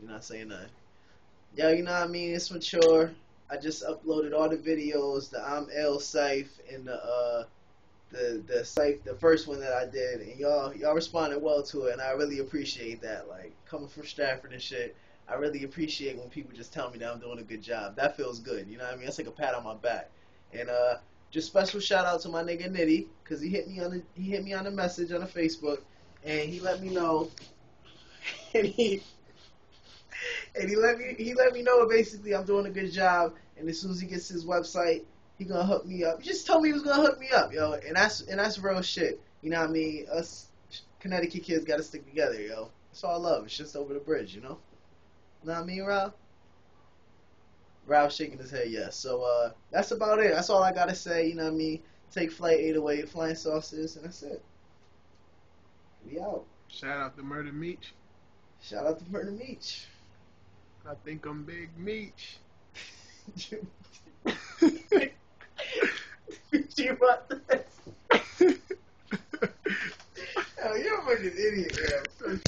You're not saying nothing. Yo, you know what I mean? It's mature. I just uploaded all the videos, the I'm L Safe and the uh the the safe the first one that I did and y'all y'all responded well to it and I really appreciate that. Like coming from Stratford and shit, I really appreciate when people just tell me that I'm doing a good job. That feels good, you know what I mean? That's like a pat on my back. And uh just special shout out to my nigga Nitty, cause he hit me on the he hit me on the message on the Facebook and he let me know and he and he let me he let me know basically I'm doing a good job and as soon as he gets his website he gonna hook me up. He just told me he was gonna hook me up, yo, and that's and that's real shit. You know what I mean? Us Connecticut kids gotta stick together, yo. That's all I love. It's just over the bridge, you know. You know what I mean, Rob? Rob shaking his head, yes. So uh, that's about it. That's all I gotta say. You know what I mean? Take flight 808, flying saucers, and that's it. We out. Shout out to Murder Meech. Shout out to Murder Meech. I think I'm Big Meech. you about this? Oh, you're a fucking idiot, man.